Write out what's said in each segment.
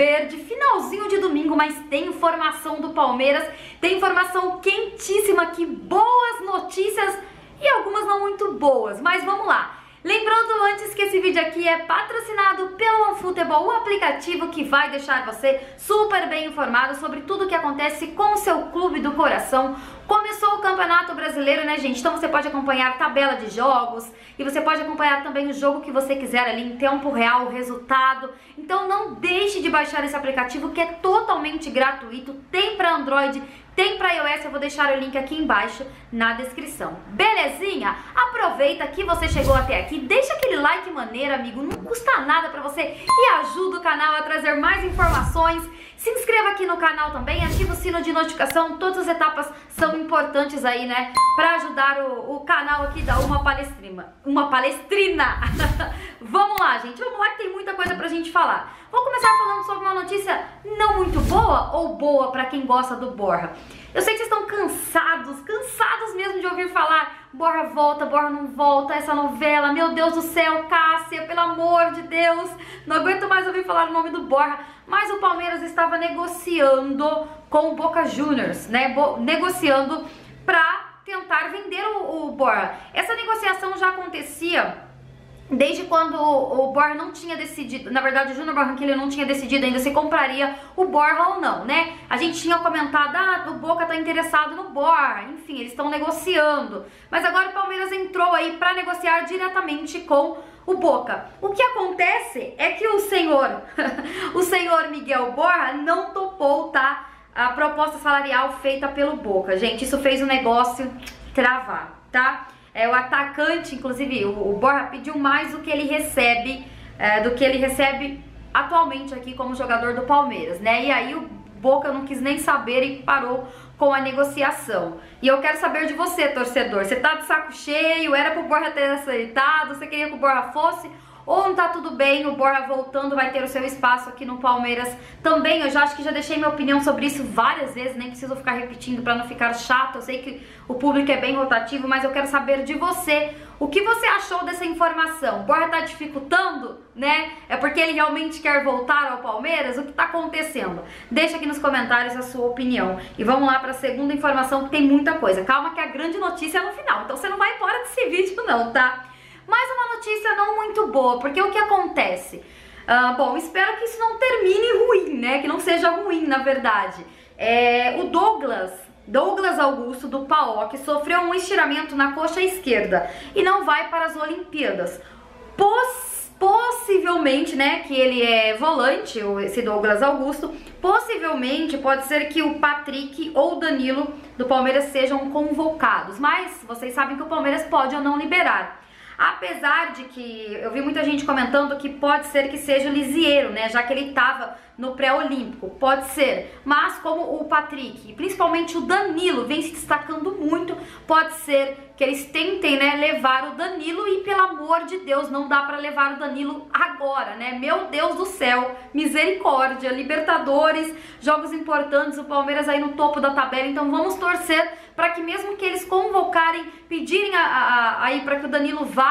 Verde, finalzinho de domingo, mas tem informação do Palmeiras, tem informação quentíssima aqui, boas notícias e algumas não muito boas, mas vamos lá. Lembrando antes que esse vídeo aqui é patrocinado pelo OneFootball, o aplicativo que vai deixar você super bem informado sobre tudo o que acontece com o seu clube do coração. Começou o Campeonato Brasileiro, né, gente? Então você pode acompanhar a tabela de jogos e você pode acompanhar também o jogo que você quiser ali em tempo real, o resultado. Então não deixe de baixar esse aplicativo que é totalmente gratuito, tem para Android, tem para iOS, eu vou deixar o link aqui embaixo na descrição. Belezinha? Aproveita que você chegou até aqui, deixa aquele like maneiro, amigo, não custa nada para você e ajuda o canal a trazer mais informações. Se inscreva aqui no canal também, ativa o sino de notificação, todas as etapas são importantes aí, né, para ajudar o, o canal aqui da Uma Palestrina. Uma Palestrina! vamos lá, gente, vamos lá que tem muita coisa pra gente falar. Vou começar falando sobre uma notícia não muito boa ou boa para quem gosta do Borra. Eu sei que vocês estão cansados, cansados mesmo de ouvir falar Borra volta, Borra não volta, essa novela, meu Deus do céu, Cássia, pelo amor de Deus, não aguento mais ouvir falar o nome do Borra. Mas o Palmeiras estava negociando com o Boca Juniors, né? Bo negociando para tentar vender o, o Borra. Essa negociação já acontecia desde quando o Borja não tinha decidido, na verdade o Júnior Barranquilla não tinha decidido ainda se compraria o Borja ou não, né? A gente tinha comentado, ah, o Boca tá interessado no Borja, enfim, eles estão negociando. Mas agora o Palmeiras entrou aí para negociar diretamente com o Boca. O que acontece é que o senhor, o senhor Miguel Borja não topou, tá? A proposta salarial feita pelo Boca. Gente, isso fez o negócio travar, tá? É, o atacante, inclusive, o, o Borja pediu mais do que ele recebe, é, do que ele recebe atualmente aqui como jogador do Palmeiras, né? E aí o Boca não quis nem saber e parou com a negociação. E eu quero saber de você, torcedor. Você tá de saco cheio? Era pro Borja ter aceitado? Você queria que o Borja fosse? Ou não tá tudo bem, o Borja voltando vai ter o seu espaço aqui no Palmeiras também. Eu já acho que já deixei minha opinião sobre isso várias vezes, nem preciso ficar repetindo para não ficar chato. Eu sei que o público é bem rotativo, mas eu quero saber de você. O que você achou dessa informação? O Borja tá dificultando, né? É porque ele realmente quer voltar ao Palmeiras? O que tá acontecendo? Deixa aqui nos comentários a sua opinião. E vamos lá para a segunda informação que tem muita coisa. Calma que a grande notícia é no final, então você não vai embora desse vídeo não, tá? Mas uma notícia não muito boa, porque o que acontece? Uh, bom, espero que isso não termine ruim, né? Que não seja ruim, na verdade. É, o Douglas, Douglas Augusto do PAOC, sofreu um estiramento na coxa esquerda e não vai para as Olimpíadas. Poss possivelmente, né, que ele é volante, esse Douglas Augusto, possivelmente pode ser que o Patrick ou o Danilo do Palmeiras sejam convocados, mas vocês sabem que o Palmeiras pode ou não liberar. Apesar de que eu vi muita gente comentando que pode ser que seja o Lisieiro, né? Já que ele estava no pré-olímpico, pode ser. Mas como o Patrick, principalmente o Danilo, vem se destacando muito, pode ser que eles tentem, né, levar o Danilo e pelo amor de Deus, não dá para levar o Danilo agora, né? Meu Deus do céu, misericórdia, Libertadores, jogos importantes, o Palmeiras aí no topo da tabela, então vamos torcer para que mesmo que eles convocarem, pedirem aí para que o Danilo vá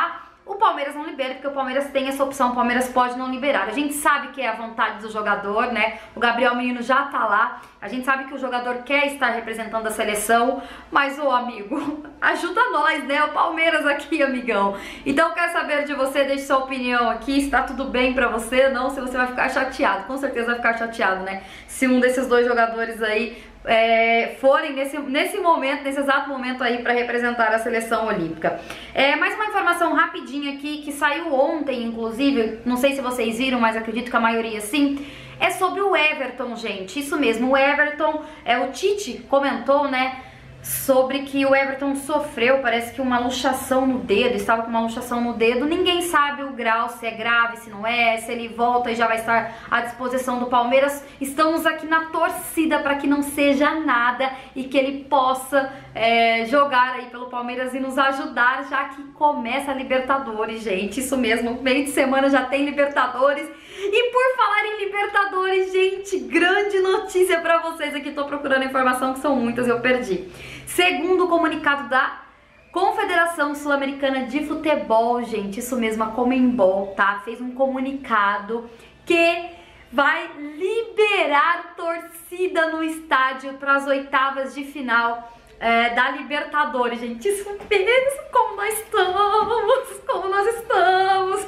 o Palmeiras não libera, porque o Palmeiras tem essa opção, o Palmeiras pode não liberar. A gente sabe que é a vontade do jogador, né? O Gabriel Menino já tá lá. A gente sabe que o jogador quer estar representando a seleção, mas ô amigo, ajuda nós, né? O Palmeiras aqui, amigão. Então quero saber de você, deixe sua opinião aqui, se tá tudo bem pra você, não, se você vai ficar chateado. Com certeza vai ficar chateado, né? Se um desses dois jogadores aí é, forem nesse, nesse momento, nesse exato momento aí para representar a seleção olímpica. É, mais uma informação rapidinha aqui que saiu ontem, inclusive, não sei se vocês viram, mas acredito que a maioria sim, é sobre o Everton, gente. Isso mesmo, o Everton, é o Tite comentou, né? Sobre que o Everton sofreu, parece que uma luxação no dedo, estava com uma luxação no dedo, ninguém sabe o grau, se é grave, se não é, se ele volta e já vai estar à disposição do Palmeiras. Estamos aqui na torcida para que não seja nada e que ele possa é, jogar aí pelo Palmeiras e nos ajudar, já que começa a Libertadores, gente. Isso mesmo, meio de semana já tem Libertadores. E por falar em Libertadores, gente, grande notícia para vocês aqui. Tô procurando informação que são muitas e eu perdi. Segundo o comunicado da Confederação Sul-Americana de Futebol, gente, isso mesmo, a Comembol, tá? Fez um comunicado que vai liberar torcida no estádio para as oitavas de final é, da Libertadores, gente. Isso mesmo, como nós estamos, como nós estamos.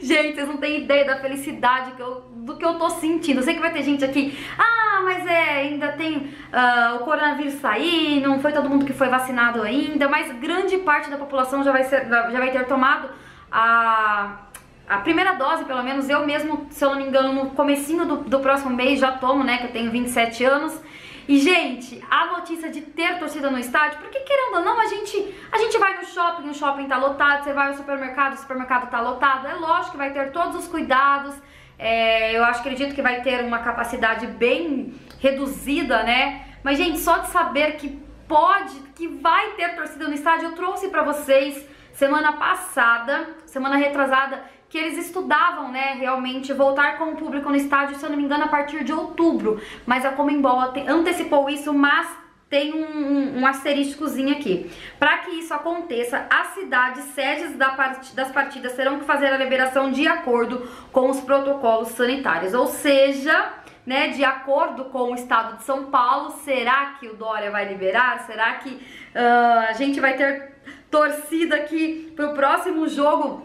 gente, vocês não têm ideia da felicidade que eu, do que eu tô sentindo. Eu sei que vai ter gente aqui, ah, mas é, ainda tem uh, o coronavírus sair, não foi todo mundo que foi vacinado ainda, mas grande parte da população já vai, ser, já vai ter tomado a a primeira dose, pelo menos eu mesmo, se eu não me engano, no comecinho do, do próximo mês já tomo, né, que eu tenho 27 anos. E, gente, a notícia de ter torcida no estádio, porque querendo ou não, a gente, a gente vai no shopping, o shopping tá lotado, você vai ao supermercado, o supermercado tá lotado. É lógico que vai ter todos os cuidados. É, eu acho, acredito que vai ter uma capacidade bem reduzida, né? Mas, gente, só de saber que pode, que vai ter torcida no estádio, eu trouxe pra vocês semana passada, semana retrasada, que eles estudavam, né, realmente voltar com o público no estádio, se eu não me engano, a partir de outubro. Mas a Comembol antecipou isso, mas tem um, um asterísticozinho aqui. Para que isso aconteça, as cidades sedes da part das partidas terão que fazer a liberação de acordo com os protocolos sanitários. Ou seja, né, de acordo com o estado de São Paulo, será que o Dória vai liberar? Será que uh, a gente vai ter torcida aqui pro próximo jogo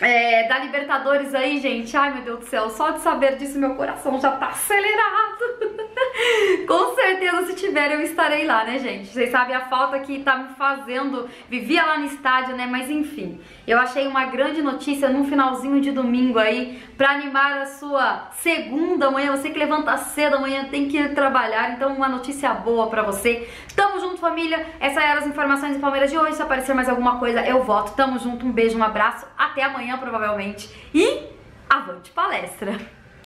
é, da Libertadores aí, gente. Ai, meu Deus do céu, só de saber disso meu coração já tá acelerado. Com certeza, tiver, eu estarei lá, né, gente? Vocês sabem a falta que tá me fazendo. Vivia lá no estádio, né? Mas enfim, eu achei uma grande notícia num finalzinho de domingo aí pra animar a sua segunda manhã. Você que levanta cedo amanhã tem que ir trabalhar. Então, uma notícia boa pra você. Tamo junto, família. Essas eram as informações do Palmeiras de hoje. Se aparecer mais alguma coisa, eu voto. Tamo junto. Um beijo, um abraço. Até amanhã, provavelmente. E avante palestra!